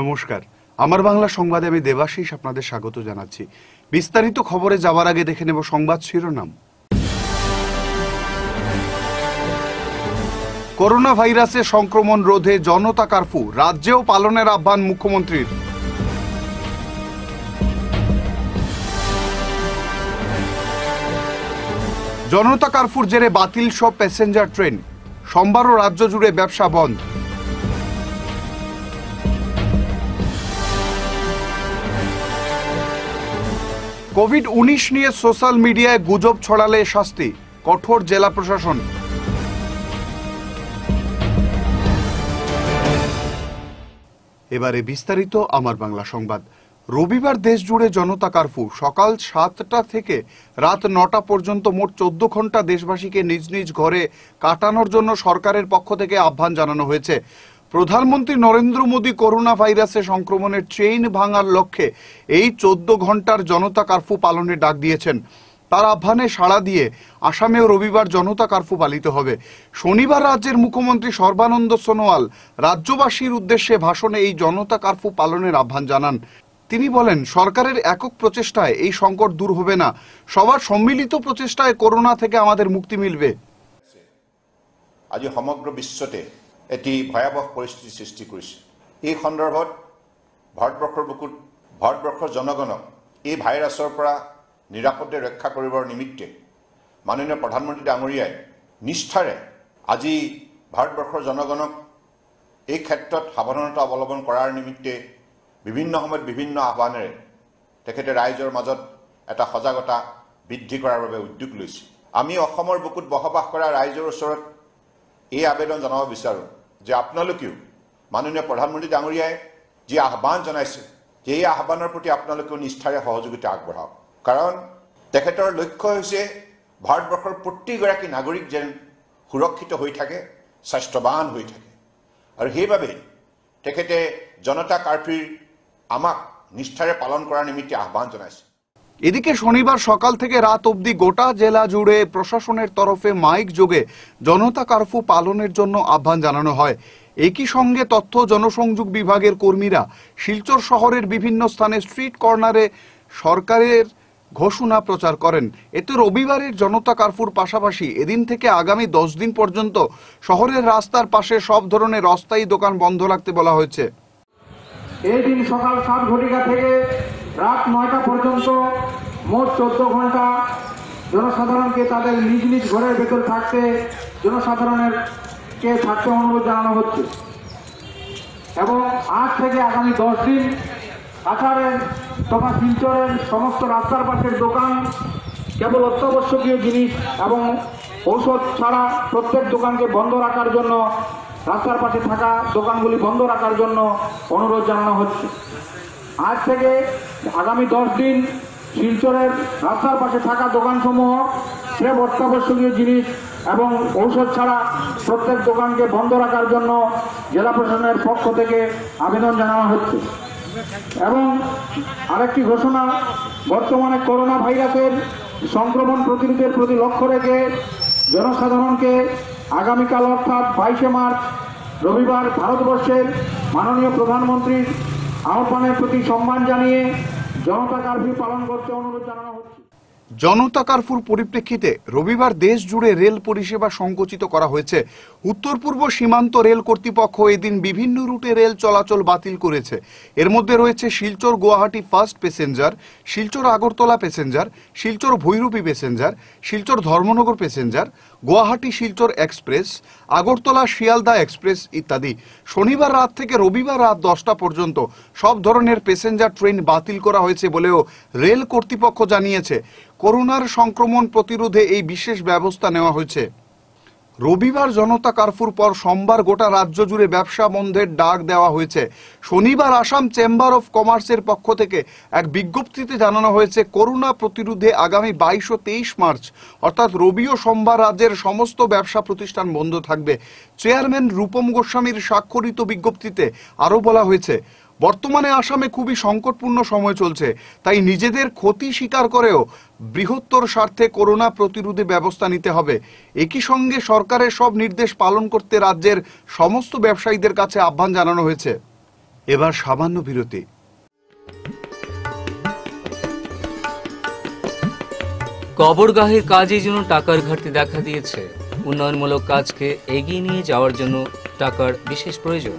নমস্কার। আমার বাংলা সংবাদে আমি দেবাশিস আপনাদের স্বাগত জানাচ্ছি। বিস্তারিত খবরে যাওয়ার আগে দেখে নেব সংবাদ শিরোনাম। করোনা ভাইরাসের সংক্রমণ রোধে জনতা কারফু রাজ্যেও পালনের আহ্বান মুখ্যমন্ত্রীর। জনতা কারফুর জেরে বাতিল সব প্যাসেঞ্জার ট্রেন। সোমবারও রাজ্য জুড়ে ব্যবসা বন্ধ। কোভিড উনিশ নিয়ে সোশ্যাল মিডিয়ায় গুজব ছড়ালে শাস্তি, কঠোর জেলা প্রশাসন। এবারে বিস্তারিত আমার বাংলা সংবাদ। রবিবার দেশ জুড়ে জনতা কারফু সকাল সাতটা থেকে রাত নটা পর্যন্ত মোট চোদ্দ ঘণ্টা দেশবাসীকে নিজ নিজ ঘরে কাটানোর জন্য সরকারের পক্ষ থেকে আহ্বান জানানো হয়েছে। প্রধানমন্ত্রী নরেন্দ্র মোদী করোনা ভাইরাসে সংক্রমণের চেইন ভাঙার লক্ষ্যে এই চোদ্দ ঘণ্টার জনতা কারফু পালনের ডাক দিয়েছেন। তার আহ্বানে সাড়া দিয়ে আসামেও রবিবার জনতা কারফু পালিত হবে। শনিবার রাজ্যের মুখ্যমন্ত্রী সর্বানন্দ সোনোয়াল রাজ্যবাসীর উদ্দেশ্যে ভাষণে এই জনতা কারফু পালনের আহ্বান জানান। তিনি বলেন, সরকারের একক প্রচেষ্টায় এই সংকট দূর হবে না। সবার সম্মিলিত প্রচেষ্টায় করোনা থেকে আমাদের মুক্তি মিলবে। আজি সমগ্র বিশ্বতে এটি ভয়াৱহ পৰিস্থিতিৰ সৃষ্টি কৰিছে। এই সন্দৰ্ভত ভাৰতবৰ্ষৰ বুকুত ভাৰতবৰ্ষৰ জনগণক এই ভাইৰাছৰ পৰা নিৰাপদে ৰক্ষা কৰিবৰ নিমিত্তে মাননীয় প্ৰধানমন্ত্ৰী ডাঙৰীয়াই নিষ্ঠাৰে আজি ভাৰতবৰ্ষৰ জনগণক এই ক্ষেত্ৰত সাৱধানতা অৱলম্বন কৰাৰ নিমিত্তে বিভিন্ন সময়ত বিভিন্ন আহ্বানেৰে তেখেতে ৰাইজৰ মাজত এটা সজাগতা বৃদ্ধি কৰাৰ বাবে উদ্যোগ লৈছে। আমি অসমৰ বুকুত বসবাস কৰা ৰাইজৰ ওচৰত এই আবেদন জনাব বিচাৰোঁ। যে আপোনালোকেও মাননীয় প্ৰধানমন্ত্ৰী ডাঙৰীয়াই যি আহ্বান জনাইছে এই আহ্বানৰ প্ৰতি আপোনালোকেও নিষ্ঠাৰে সহযোগিতা আগবঢ়াওক। কাৰণ তেখেতৰ লক্ষ্য হৈছে ভাৰতবৰ্ষৰ প্ৰতিগৰাকী নাগৰিক যেন সুৰক্ষিত হৈ থাকে স্বাস্থ্যৱান হৈ থাকে। আৰু সেইবাবে তেখেতে জনতা কাৰ্ফিউৰ আমাক নিষ্ঠাৰে পালন কৰাৰ নিমিত্তে আহ্বান জনাইছে। এদিকে শনিবার সকাল থেকে রাত অবধি গোটা জেলা জুড়ে প্রশাসনের তরফে মাইক যোগে জনতা কারফু পালনের জন্য আহ্বান জানানো হয়। একই সঙ্গে তথ্য জনসংযোগ বিভাগের কর্মীরা শিলচর শহরের বিভিন্ন স্থানে স্ট্রিট কর্নারে সরকারের ঘোষণা প্রচার করেন। এতে রবিবারের জনতা কারফুর পাশাপাশি এদিন থেকে আগামী দশ দিন পর্যন্ত শহরের রাস্তার পাশে সব ধরনের অস্থায়ী দোকান বন্ধ রাখতে বলা হয়েছে। এই দিন সকাল সাত ঘটিকা থেকে রাত নয়টা পর্যন্ত মোট চোদ্দ ঘণ্টা জনসাধারণকে তাদের নিজ নিজ ঘরের ভেতর থাকতে জনসাধারণের কে থাকতে অনুরোধ জানানো হচ্ছে। এবং আজ থেকে আগামী দশ দিন কাছাড়ের তথা শিলচরের সমস্ত রাস্তার পাশের দোকান কেবল অত্যাবশ্যকীয় জিনিস এবং ঔষধ ছাড়া প্রত্যেক দোকানকে বন্ধ রাখার জন্য রাস্তার পাশে থাকা দোকানগুলি বন্ধ রাখার জন্য অনুরোধ জানানো হচ্ছে। আজ থেকে আগামী দশ দিন শিলচরের রাস্তার পাশে থাকা দোকানসমূহ স্রেফ অত্যাবশ্যকীয় জিনিস এবং ঔষধ ছাড়া প্রত্যেক দোকানকে বন্ধ রাখার জন্য জেলা প্রশাসনের পক্ষ থেকে আবেদন জানানো হচ্ছে। এবং আরেকটি ঘোষণা, বর্তমানে করোনা ভাইরাসের সংক্রমণ প্রতিরোধের প্রতি লক্ষ্য রেখে জনসাধারণকে আগামীকাল অর্থাৎ বাইশে মার্চ রবিবার ভারতবর্ষের মাননীয় প্রধানমন্ত্রীর আহ্বানের প্রতি সম্মান জানিয়ে জনতা কারফিউ পালন করতে অনুরোধ জানানো হচ্ছে। জনতা কারফুর পরিপ্রেক্ষিতে রবিবার দেশ জুড়ে রেল পরিষেবা সংকুচিত করা হয়েছে। উত্তর পূর্ব সীমান্ত রেল কর্তৃপক্ষ এদিন বিভিন্ন রুটে রেল চলাচল বাতিল করেছে। এর মধ্যে রয়েছে Silchar Guwahati fast passenger, Silchar Agartala passenger, Silchar Bhairabi passenger, Silchar Dharmanagar passenger, Guwahati Silchar express, Agartala Sealdah express ইত্যাদি। শনিবার রাত থেকে রবিবার রাত দশটা পর্যন্ত সব ধরনের প্যাসেঞ্জার ট্রেন বাতিল করা হয়েছে বলেও রেল কর্তৃপক্ষ জানিয়েছে। করোনার সংক্রমণ প্রতিরোধে এই বিশেষ ব্যবস্থা নেওয়া হয়েছে। রবিবার জনতা কারফুর পর সোমবার গোটা রাজ্য জুড়ে ব্যবসা বন্ধের ডাক দেওয়া হয়েছে। শনিবার আসাম চেম্বার অফ কমার্সের পক্ষ থেকে এক বিজ্ঞপ্তিতে জানানো হয়েছে, করোনা প্রতিরোধে আগামী বাইশ ও তেইশ মার্চ, অর্থাৎ রবি ও সোমবার রাজ্যের সমস্ত ব্যবসা প্রতিষ্ঠান বন্ধ থাকবে। চেয়ারম্যান রূপম গোস্বামীর স্বাক্ষরিত বিজ্ঞপ্তিতে আরও বলা হয়েছে বর্তমানে আসামে খুবই সংকটপূর্ণ সময় চলছে, তাই নিজেদের ক্ষতি স্বীকার করেও বৃহত্তর স্বার্থে করোনা প্রতিরোধে ব্যবস্থা নিতে হবে। একই সঙ্গে সরকারের সব নির্দেশ পালন করতে রাজ্যের সমস্ত ব্যবসায়ীদের কাছে আহ্বান জানানো হয়েছে। এবার সামান্য বিরতি। কবরগাহের কাজের জন্য টাকার ঘাটতি দেখা দিয়েছে। উন্নয়নমূলক কাজকে এগিয়ে নিয়ে যাওয়ার জন্য টাকার বিশেষ প্রয়োজন।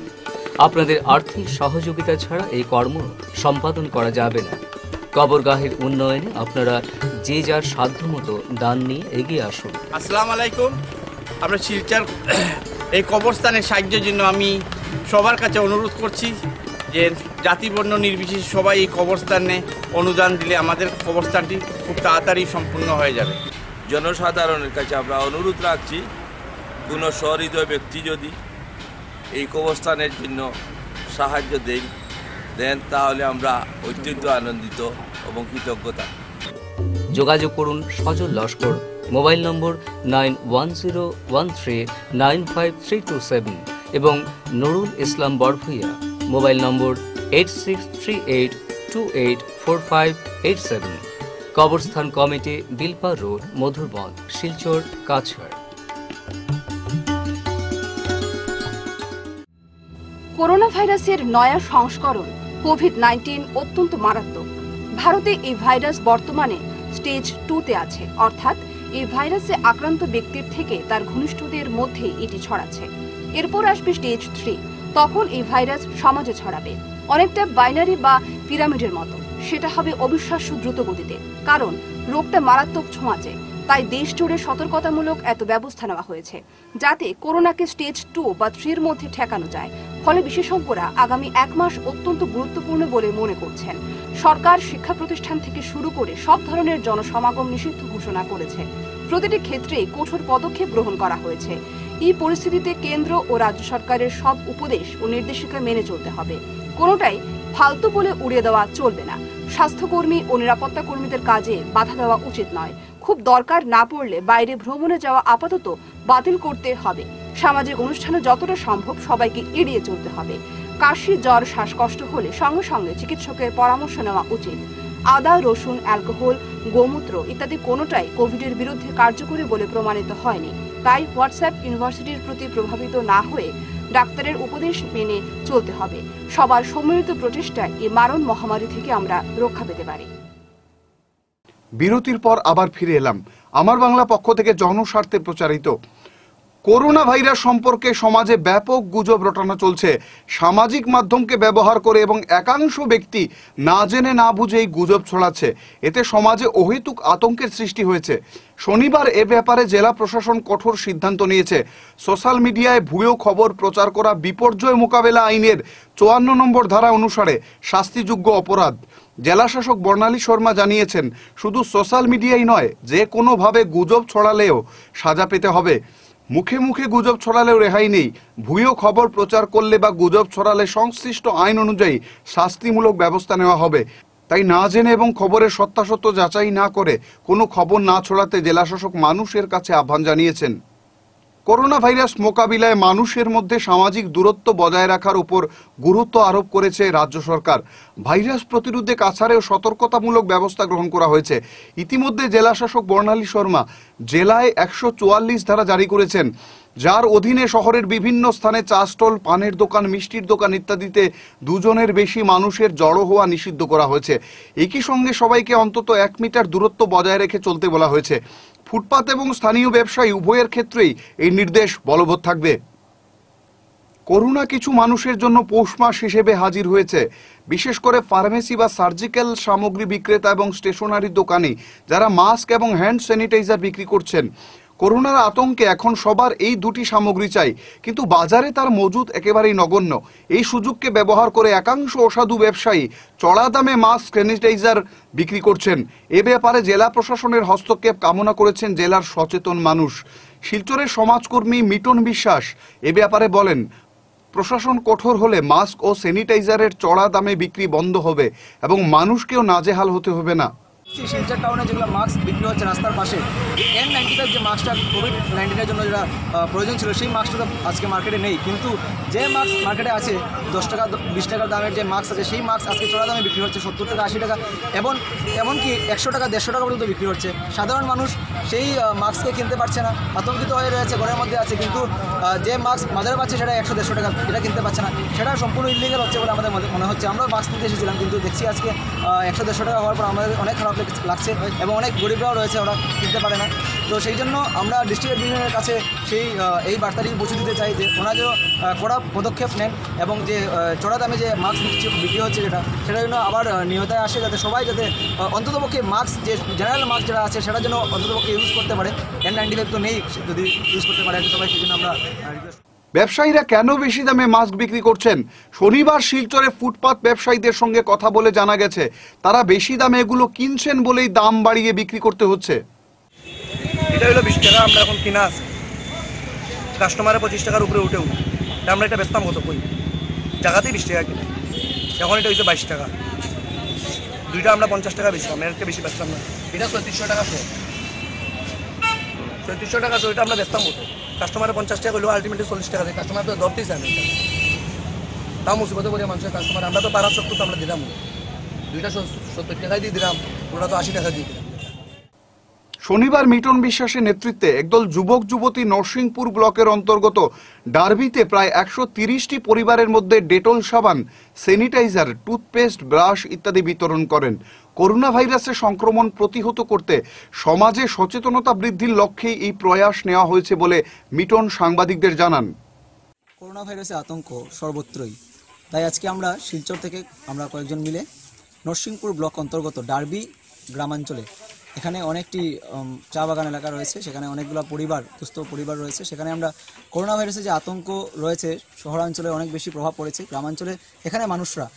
আপনাদের আর্থিক সহযোগিতা ছাড়া এই কর্ম সম্পাদন করা যাবে না। কবরগাহের উন্নয়নে আপনারা যে যার সাধ্যমতো দান নিয়ে এগিয়ে আসুন। আসসালামু আলাইকুম। আমরা শিলচর এই কবরস্থানের সাহায্যের জন্য আমি সবার কাছে অনুরোধ করছি যে জাতিবর্ণ নির্বিশেষে সবাই এই কবরস্থানে অনুদান দিলে আমাদের কবরস্থানটি খুব তাড়াতাড়ি সম্পূর্ণ হয়ে যাবে। জনসাধারণের কাছে আমরা অনুরোধ রাখছি কোনো সহৃদয় ব্যক্তি যদি এই কবরস্থানের জন্য সাহায্য দেন দেন তাহলে আমরা অত্যন্ত আনন্দিত এবং কৃতজ্ঞতা। যোগাযোগ করুন Sajal Laskar, mobile number nine one zero one three nine five three two seven এবং Nurul Islam Barbhuiya mobile number eight six three eight two eight four five eight seven. কবরস্থান committee Bilpa road, Madhurban, Silchar, Cachar. Corona ভাইরাসের নয়া সংস্করণ Covid nineteen অত্যন্ত মারাত্মক। ভারতে এই virus বর্তমানে স্টেজ টুতে আছে, অর্থাৎ এই ভাইরাসে আক্রান্ত ব্যক্তির থেকে তার ঘনিষ্ঠদের মধ্যে এটি ছড়াচ্ছে। এরপর আসবে স্টেজ থ্রি, তখন এই ভাইরাস সমাজে ছড়াবে। অনেকটা বাইনারি বা পিরামিডের মতো। সেটা হবে অবিশ্বাস্য দ্রুত গতিতে কারণ রোগটা মারাত্মক ছোঁয়াচে। তাই দেশ জুড়ে সতর্কতামূলক এত ব্যবস্থা নেওয়া হয়েছে, যাতে করোনাকে স্টেজ টু বা থ্রির মধ্যে ঠেকানো যায়। ফলে বিশেষজ্ঞরা আগামী এক মাস অত্যন্ত গুরুত্বপূর্ণ বলে মনে করছেন। সরকার শিক্ষা প্রতিষ্ঠান থেকে শুরু করে সব ধরনের জনসমাগম নিষিদ্ধ ঘোষণা করেছে। প্রতিটি ক্ষেত্রেই কঠোর পদক্ষেপ গ্রহণ করা হয়েছে। এই পরিস্থিতিতে কেন্দ্র ও রাজ্য সরকারের সব উপদেশ ও নির্দেশিকা মেনে চলতে হবে। কোনোটাই ফালতু বলে উড়িয়ে দেওয়া চলবে না। স্বাস্থ্যকর্মী ও নিরাপত্তা কর্মীদের কাজে বাধা দেওয়া উচিত নয়। খুব দরকার না পড়লে বাইরে ভ্রমণে যাওয়া আপাতত বাতিল করতে হবে। সামাজিক অনুষ্ঠানে যতটা সম্ভব সবাইকে এড়িয়ে চলতে হবে। কাশি, জ্বর, শ্বাসকষ্ট হলে সঙ্গে সঙ্গে চিকিৎসকের পরামর্শ নেওয়া উচিত। আদা, রসুন, অ্যালকোহল, গোমূত্র ইত্যাদি কোনোটাই কোভিডের বিরুদ্ধে কার্যকরী বলে প্রমাণিত হয়নি। তাই হোয়াটসঅ্যাপ ইউনিভার্সিটির প্রতি প্রভাবিত না হয়ে ডাক্তারের উপদেশ মেনে চলতে হবে। সবার সম্মিলিত প্রচেষ্টায় এই মারণ মহামারী থেকে আমরা রক্ষা পেতে পারি। বিরতির পর আবার ফিরে এলাম। আমার বাংলা পক্ষ থেকে জনস্বার্থে প্রচারিত করোনা ভাইরাস সম্পর্কে সমাজে ব্যাপক গুজব রটানো চলছে। সামাজিক মাধ্যমকে ব্যবহার করে এবং একাংশ ব্যক্তি না জেনে না বুঝে এই গুজব ছড়াচ্ছে। এতে সমাজে অহেতুক আতঙ্কের সৃষ্টি হয়েছে। শনিবার এ ব্যাপারে জেলা প্রশাসন কঠোর সিদ্ধান্ত নিয়েছে। সোশ্যাল মিডিয়ায় ভুয়ো খবর প্রচার করা বিপর্যয় মোকাবেলা আইনের চুয়ান্ন নম্বর ধারা অনুসারে শাস্তিযোগ্য অপরাধ। জেলাশাসক বর্ণালী শর্মা জানিয়েছেন, শুধু সোশ্যাল মিডিয়াই নয়, যে কোনোভাবে গুজব ছড়ালেও সাজা পেতে হবে। মুখে মুখে গুজব ছড়ালেও রেহাই নেই। ভুয়ো খবর প্রচার করলে বা গুজব ছড়ালে সংশ্লিষ্ট আইন অনুযায়ী শাস্তিমূলক ব্যবস্থা নেওয়া হবে। তাই না জেনে এবং খবরের সত্যাসত্য যাচাই না করে কোনো খবর না ছড়াতে জেলাশাসক মানুষের কাছে আহ্বান জানিয়েছেন। করোনা ভাইরাস মোকাবিলায় মানুষের মধ্যে সামাজিক দূরত্ব বজায় রাখার উপর গুরুত্ব আরোপ করেছে রাজ্য সরকার। ভাইরাস প্রতিরোধে কাছাড়েও সতর্কতামূলক ব্যবস্থা গ্রহণ করা হয়েছে। ইতিমধ্যে জেলা শাসক বর্ণালী শর্মা জেলায় একশো চুয়াল্লিশ ধারা জারি করেছেন। যার অধীনে শহরের বিভিন্ন স্থানে চা স্টল পানের দোকান, মিষ্টির দোকান ইত্যাদিতে দুজনের বেশি মানুষের জড়ো হওয়া নিষিদ্ধ করা হয়েছে। একই সঙ্গে সবাইকে অন্তত এক মিটার দূরত্ব বজায় রেখে চলতে বলা হয়েছে। ফুটপাত এবং স্থানীয় ব্যবসায়ী উভয়ের ক্ষেত্রেই এই নির্দেশ বলবৎ থাকবে। করোনা কিছু মানুষের জন্য পৌষ মাস হিসেবে হাজির হয়েছে। বিশেষ করে ফার্মেসি বা সার্জিক্যাল সামগ্রী বিক্রেতা এবং স্টেশনারি দোকানে যারা মাস্ক এবং হ্যান্ড স্যানিটাইজার বিক্রি করছেন করোনার আতঙ্কে এখন সবার এই দুটি সামগ্রী চাই, কিন্তু বাজারে তার মজুদ একেবারেই নগণ্য। এই সুযোগকে ব্যবহার করে একাংশ অসাধু ব্যবসায়ী চড়া দামে মাস্ক, স্যানিটাইজার বিক্রি করছেন। এ ব্যাপারে জেলা প্রশাসনের হস্তক্ষেপ কামনা করেছেন জেলার সচেতন মানুষ। শিলচরের সমাজকর্মী মিটন বিশ্বাস এ ব্যাপারে বলেন, প্রশাসন কঠোর হলে মাস্ক ও স্যানিটাইজারের চড়া দামে বিক্রি বন্ধ হবে এবং মানুষকেও নাজেহাল হতে হবে না। শিলচর টাউনে যেগুলো মাস্ক বিক্রি হচ্ছে রাস্তার পাশে এন নাইনটি ফাইভ যে মাস্কটা কোভিড নাইন্টিনের জন্য যেটা প্রয়োজন ছিল, সেই মাস্কটা তো আজকে মার্কেটে নেই। কিন্তু যে মাস্ক মার্কেটে আছে, দশ টাকা, বিশ টাকার দামের যে মাস্ক আছে, সেই মাস্ক আজকে চড়া দামে বিক্রি হচ্ছে সত্তর টাকা, আশি টাকা এবং এমনকি একশো টাকা, দেড়শো টাকা পর্যন্ত বিক্রি হচ্ছে। সাধারণ মানুষ সেই মাস্ককে কিনতে পারছে না, আতঙ্কিত হয়ে রয়েছে, ঘরের মধ্যে আছে, কিন্তু যে মাস্ক বাজারে পাচ্ছে সেটা একশো, দেড়শো টাকা, এটা কিনতে পারছে না। সেটা সম্পূর্ণ ইলিগাল হচ্ছে বলে আমাদের মনে- হচ্ছে। আমরাও মাস্ক নিতে এসেছিলাম, কিন্তু দেখছি আজকে একশো, দেড়শো টাকা হওয়ার পর আমাদের অনেক খারাপ লাগছে এবং অনেক গরিবরাও রয়েছে, ওরা কিনতে পারে না। তো সেই জন্য আমরা ডিস্ট্রিক্ট অ্যাডমিনের কাছে সেই এই বার্তাটি পৌঁছে দিতে চাই যে ওনারা যেন কড়া পদক্ষেপ নেন এবং যে চড়া দামে যে মাস্ক বিক্রি হচ্ছে যেটা, সেটা যেন আবার নিয়তায় আসে যাতে সবাই যাতে অন্ততপক্ষে মাস্ক যে জেনারেল মাস্ক যেটা আছে সেটা যেন অন্ততপক্ষে ইউজ করতে পারে। এন নাইনটি ফাইভ তো নেই, যদি ইউজ করতে পারে সবাই, সেই জন্য আমরা রিকোয়েস্ট ব্যবসায়ীরা কেন বেশি দামে মাস্ক বিক্রি করছেন? শনিবার শিলচরে ফুটপাত ব্যবসায়ীদের সঙ্গে কথা বলে জানা গেছে, তারা বেশি দামে এগুলো কিনছেন বলেই দাম বাড়িয়ে বিক্রি করতে হচ্ছে। এটা হলো বিশ টাকা, আমরা এখন কিনা আছে। কাস্টমারের পঁচিশ টাকার উপরে উঠেও আমরা এটা বেচতাম কত কই? জায়গাতেই বিশ টাকা কিনে। এখন এটা হয়েছে বাইশ টাকা। দুইটা আমরা পঞ্চাশ টাকা বেচলাম, এর বেশি বেচলাম না। এটা ছয়ত্রিশশো টাকা শো। ছয়ত্রিশশো টাকা শো, এটা আমরা বেচতাম কত? কাস্টমারের পঞ্চাশ টাকা হলেও আলটিমেটলি চল্লিশ টাকা দেয়। কাস্টমার তো ধরতেই চায় না তাও মুসিবতে পড়ে মানুষের কাস্টমার আমরা তো পাড়ার শক্ত তো আমরা দিলাম দুইটা সত্তর টাকাই দিয়ে দিলাম। ওরা তো আশি টাকা দিয়ে দিলাম। শনিবার মিটন বিশ্বাসের নেতৃত্বে একদল যুবক যুবতী নরসিংপুর ব্লকের অন্তর্গত ডার্বিতে প্রায় একশো তিরিশটি পরিবারের মধ্যে ডেটল সাবান, স্যানিটাইজার, টুথপেস্ট, ব্রাশ ইত্যাদি বিতরণ করেন। করোনা ভাইরাসের সংক্রমণ প্রতিহত করতে সমাজে সচেতনতা বৃদ্ধির লক্ষ্যেই এই প্রয়াস নেওয়া হয়েছে বলে মিটন সাংবাদিকদের জানান। করোনা ভাইরাসের আতঙ্ক সর্বত্রই। তাই আজকে আমরা শিলচর থেকে আমরা কয়েকজন মিলে নরসিংপুর ব্লক অন্তর্গত ডার্বি গ্রামাঞ্চলে এখানে অনেকটি চা বাগান এলাকা রয়েছে, সেখানে অনেকগুলো পরিবার, দুস্থ পরিবার রয়েছে। সেখানে আমরা করোনা ভাইরাসের যে আতঙ্ক রয়েছে, শহরাঞ্চলে অনেক বেশি প্রভাব পড়েছে। গ্রামাঞ্চলে এখানে মানুষরা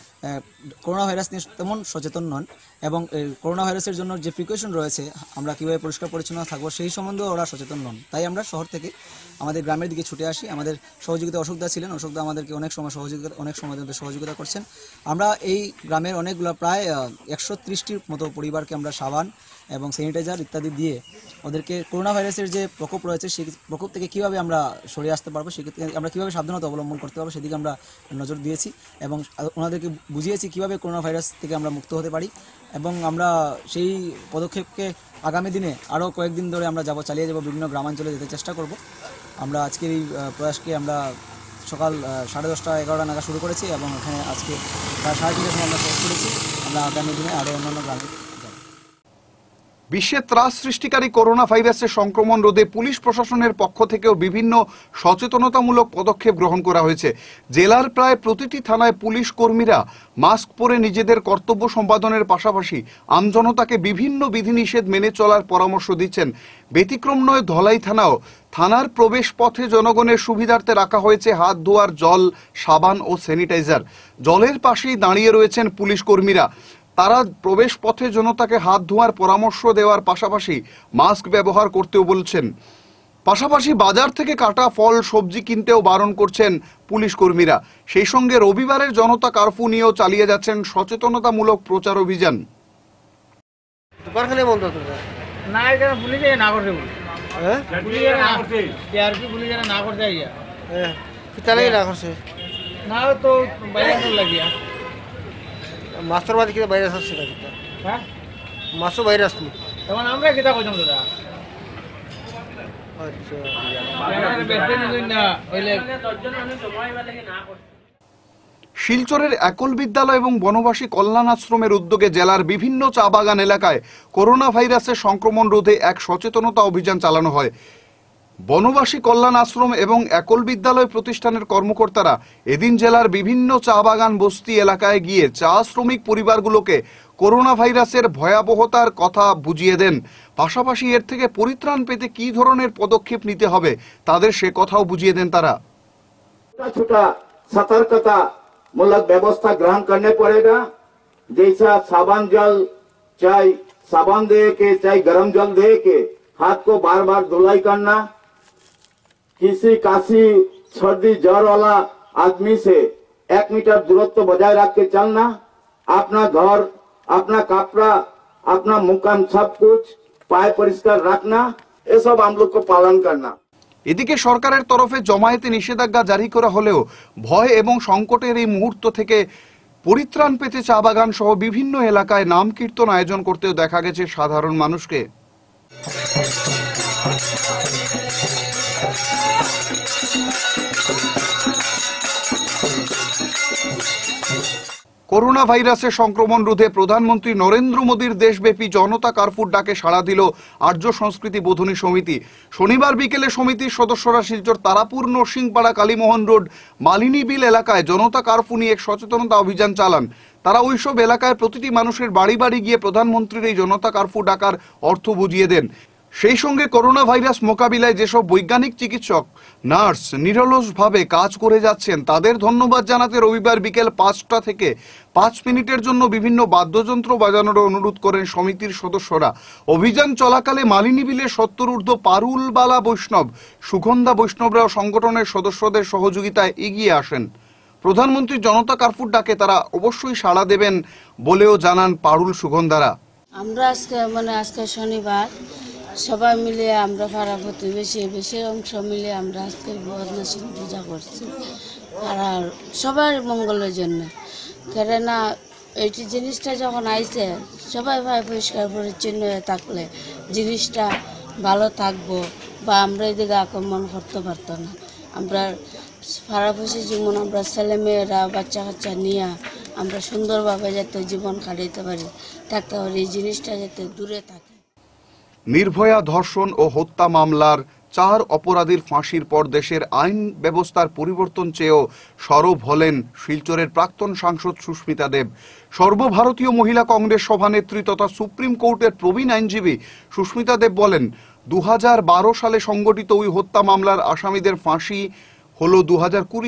করোনা ভাইরাস নিয়ে তেমন সচেতন নন এবং করোনা ভাইরাসের জন্য যে প্রিকশন রয়েছে, আমরা কীভাবে পরিষ্কার পরিচ্ছন্ন থাকব, সেই সম্বন্ধেও ওরা সচেতন নন। তাই আমরা শহর থেকে আমাদের গ্রামের দিকে ছুটে আসি। আমাদের সহযোগিতা অশোকদা ছিলেন অশোকদা আমাদেরকে অনেক সময় সহযোগিতা, অনেক সময় সহযোগিতা করছেন। আমরা এই গ্রামের অনেকগুলো প্রায় একশো ত্রিশটির মতো পরিবারকে আমরা সাবান এবং স্যানিটাইজার ইত্যাদি দিয়ে ওদেরকে করোনা ভাইরাসের যে প্রকোপ রয়েছে সেই প্রকোপ থেকে কীভাবে আমরা সরে আসতে পারব সেক্ষেত্রে আমরা কীভাবে সাবধানতা অবলম্বন করতে পারব, সেদিকে আমরা নজর দিয়েছি এবং ওনাদেরকে বুঝিয়েছি কীভাবে করোনা ভাইরাস থেকে আমরা মুক্ত হতে পারি এবং আমরা সেই পদক্ষেপকে আগামী দিনে আরও কয়েকদিন ধরে আমরা যাব, চালিয়ে যাব বিভিন্ন গ্রামাঞ্চলে যেতে চেষ্টা করব। আমরা আজকের এই প্রয়াসকে আমরা সকাল সাড়ে দশটা এগারোটা নাগাদ শুরু করেছি এবং এখানে আজকে প্রায় সাড়ে তিনটার সময় আমরা শেষ করেছি। আমরা আগামী দিনে আরও অন্যান্য গ্রামে বিশ্বে ত্রাস সৃষ্টিকারী করোনা ভাইরাসের সংক্রমণ রোধে পুলিশ প্রশাসনের পক্ষ থেকেও বিভিন্ন সচেতনতামূলক পদক্ষেপ গ্রহণ করা হয়েছে। জেলার প্রায় প্রতিটি থানায় পুলিশ কর্মীরা মাস্ক পরে নিজেদের কর্তব্য সম্পাদনের পাশাপাশি আমজনতাকে বিভিন্ন বিধিনিষেধ মেনে চলার পরামর্শ দিচ্ছেন। ব্যতিক্রম নয়, ধলাই থানাও। থানার প্রবেশ পথে জনগণের সুবিধার্থে রাখা হয়েছে হাত ধোয়ার জল, সাবান ও স্যানিটাইজার। জলের পাশেই দাঁড়িয়ে রয়েছেন পুলিশ কর্মীরা। তারা প্রবেশ পথে জনতাকে হাত ধোয়ার পরামর্শ দেওয়ার পাশাপাশি মাস্ক ব্যবহার করতেও বলছেন। পাশাপাশি বাজার থেকে কাটা ফল সবজি কিনতেও বারণ করছেন পুলিশ কর্মীরা। সেই সঙ্গে রবিবারের জনতা কারফিউ নিয়েও চালিয়ে যাচ্ছেন সচেতনতামূলক প্রচার অভিযান। না এটা পুলিশে না করছে বলে হ্যাঁ? না করছে টিআরপি পুলিশে না করছে হ্যাঁ। কিতালাই না করছে না তো বাইরে লাগিয়া। মাছর বাদে কিনা ভাইরাস আসছে না কিতা হ্যাঁ? মাছও ভাইরাস নি তখন আমরা কিতা কইতাম দাদা আচ্ছা। শিলচরের একল বিদ্যালয় এবং বনবাসী কল্যাণ আশ্রমের উদ্যোগে জেলার বিভিন্ন চা বাগান এলাকায় করোনা ভাইরাসের সংক্রমণ রোধে এক সচেতনতা অভিযান চালানো হয়। বনবাসী কল্যাণ আশ্রম এবং একল বিদ্যালয় প্রতিষ্ঠানের কর্মকর্তারা এদিন জেলার বিভিন্ন চা বাগান বস্তি এলাকায় গিয়ে চা শ্রমিক পরিবারগুলোকে করোনা ভাইরাসের ভয়াবহতার কথা বুঝিয়ে দেন পাশাপাশি এর থেকে পরিত্রাণ পেতে কী ধরনের পদক্ষেপ নিতে হবে তাদের সে কথাও বুঝিয়ে দেন তারা छोटा छोटा सतर्कता मूलक व्यवस्था ग्रहण करने पड़ेगा जैसा साबुन जल चाहे साबुन दे के चाहे गर्म जल दे के हाथ को बार बार धुलाई करना किसी काशी सर्दी ज्वर वाला आदमी से एक मीटर दूरत्व बजाय रख के चलना अपना घर अपना कपड़ा अपना मुकाम सब कुछ पाए परिष्कार रखना ये सब हम लोग को पालन करना এদিকে সরকারের তরফে জমায়েতে নিষেধাজ্ঞা জারি করা হলেও ভয় এবং সংকটের এই মুহূর্ত থেকে পরিত্রাণ পেতে চা বাগান সহ বিভিন্ন এলাকায় নাম কীর্তন আয়োজন করতেও দেখা গেছে সাধারণ মানুষকে করোনা ভাইরাসের সংক্রমণ রোধে প্রধানমন্ত্রী নরেন্দ্র মোদীর দেশব্যাপী জনতা কারফুর ডাকে সাড়া দিল আর্য সংস্কৃতি বোধনী সমিতি। শনিবার বিকেলে সমিতির সদস্যরা শিলচর তারাপুর, নরসিংপাড়া, কালীমোহন রোড মালিনী বিল এলাকায় জনতা কারফু নিয়ে এক সচেতনতা অভিযান চালান। তারা ওইসব এলাকায় প্রতিটি মানুষের বাড়ি বাড়ি গিয়ে প্রধানমন্ত্রীর এই জনতা কারফু ডাকার অর্থ বুঝিয়ে দেন। সেই সঙ্গে করোনা ভাইরাস মোকাবিলায় যেসব বৈজ্ঞানিক চিকিৎসক, নার্স নিরলসভাবে কাজ করে যাচ্ছেন, তাদের ধন্যবাদ জানাতে রবিবার বিকেল পাঁচটা থেকে পাঁচ মিনিটের জন্য বিভিন্ন বাদ্যযন্ত্র বাজানোর অনুরোধ করেন সমিতির সদস্যরা। অভিযান চলাকালে মালিনী বিলের সত্তর ঊর্ধ্ব পারুলবালা বৈষ্ণব সুগন্ধা বৈষ্ণবরাও সংগঠনের সদস্যদের সহযোগিতায় এগিয়ে আসেন। প্রধানমন্ত্রী জনতা কারফুর ডাকে তারা অবশ্যই সাড়া দেবেন বলেও জানান পারুল সুগন্ধারা। আমরা আজকে মানে আজকে শনিবার সবাই মিলে আমরা পাড়া প্রতিবেশী বেশি অংশ মিলে আমরা আজকে বদনাসীন পূজা করছি। আর সবার মঙ্গলের জন্য। কেননা এইটি জিনিসটা যখন আইছে, সবাই ভাই পরিষ্কার পরিচ্ছন্ন হয়ে থাকলে জিনিসটা ভালো থাকব বা আমরা এদিকে আক্রমণ করতে পারতো না। আমরা পাড়াপড়শি যেমন আমরা ছেলেমেয়েরা বাচ্চা কাচ্চা নিয়ে আমরা সুন্দরভাবে যাতে জীবন কাটাইতে পারি, থাকতে পারি, এই জিনিসটা যাতে দূরে থাকে। নির্ভয়া ধর্ষণ ও হত্যা মামলার চার অপরাধীর ফাঁসির পর দেশের আইন ব্যবস্থার পরিবর্তন চেয়েও সরব হলেন শিলচরের প্রাক্তন সাংসদ সুস্মিতা দেব। সর্বভারতীয় মহিলা কংগ্রেস সভানেত্রী তথা সুপ্রিম কোর্টের প্রবীণ আইনজীবী সুস্মিতা দেব বলেন দু হাজার বারো সালে সংগঠিত ওই হত্যা মামলার আসামিদের ফাঁসি হলো দু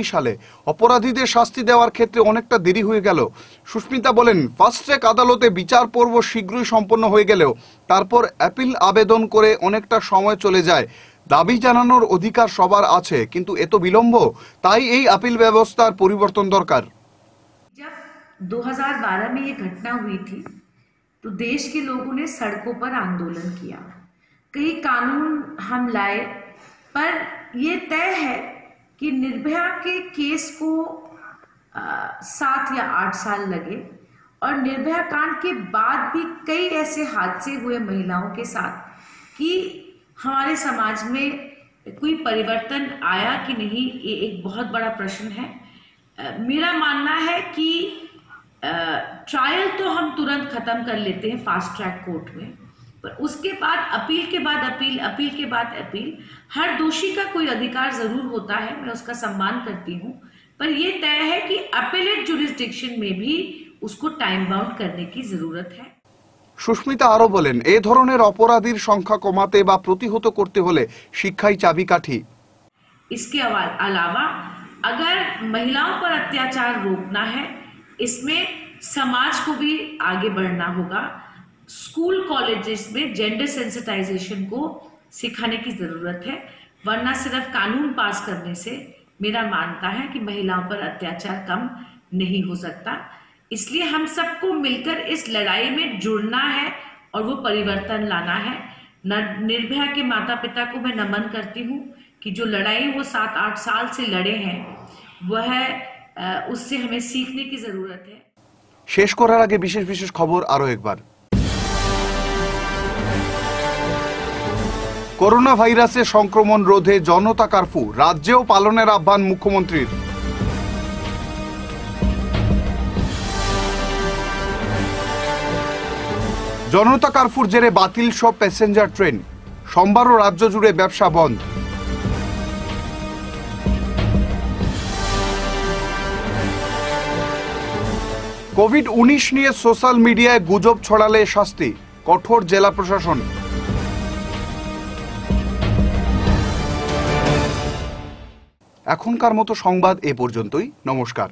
সালে অপরাধীদের শাস্তি দেওয়ার ক্ষেত্রে অনেকটা দেরি হয়ে গেল সুস্মিতা বলেন ফাস্ট ট্র্যাক আদালতে বিচার পর্ব শীঘ্রই সম্পন্ন হয়ে গেলেও তারপর অ্যাপিল আবেদন করে অনেকটা সময় চলে যায় দাবি জানানোর অধিকার সবার আছে কিন্তু এত বিলম্ব তাই এই আপিল ব্যবস্থার পরিবর্তন দরকার जब 2012 में ये घटना हुई थी तो देश के लोगों ने सड़कों पर आंदोलन किया कई कानून हम लाए पर ये तय है कि निर्भया के केस को आ, सात या आठ साल लगे और निर्भया कांड के बाद भी कई ऐसे हादसे हुए महिलाओं के साथ कि हमारे समाज में कोई परिवर्तन आया कि नहीं ये एक बहुत बड़ा प्रश्न है। अ, मेरा मानना है कि ट्रायल तो हम तुरंत ख़त्म कर लेते हैं फास्ट ट्रैक कोर्ट में। पर उसके बाद अपील के बाद अपील अपील के बाद अपील हर दोषी का कोई अधिकार ज़रूर होता है मैं उसका सम्मान करती हूँ पर यह तय है कि अपीलेट जुरिस्डिक्शन में भी उसको टाइम बाउंड करने की ज़रूरत है সুস্মিতা আরো বলেন এ ধরনের অপরাধীর সংখ্যা কমাতে বা প্রতিহত করতে হলে শিক্ষাই চাবিকাঠি इसके अवा- अलावा अगर महिलाओं पर अत्याचार रोकना है इसमें समाज को भी आगे बढ़ना होगा स्कूल कॉलेजेस में जेंडर सेंसिटाइजेशन को सिखाने की ज़रूरत है वरना सिर्फ कानून पास करने से मेरा मानता है कि महिलाओं पर अत्याचार कम नहीं हो सकता इसलिए हम सबको मिलकर इस लड़ाई में जुड़ना है और वो परिवर्तन लाना है न- निर्भया के माता पिता को मैं नमन करती हूँ कि जो लड़ाई वो सात आठ साल से लड़े हैं वह अ, उससे हमें सीखने की ज़रूरत है শেষ করার আগে বিশেষ বিশেষ খবর আরো একবার করোনা ভাইরাসের সংক্রমণ রোধে জনতা কারফু, রাজ্যেও পালনের আহ্বান মুখ্যমন্ত্রীর। জনতা কারফুর জেরে বাতিল সব প্যাসেঞ্জার ট্রেন, সোমবারও রাজ্য জুড়ে ব্যবসা বন্ধ। কোভিড উনিশ নিয়ে সোশ্যাল মিডিয়ায় গুজব ছড়ালে শাস্তি, কঠোর জেলা প্রশাসন। এখনকার মতো সংবাদ এ পর্যন্তই। নমস্কার।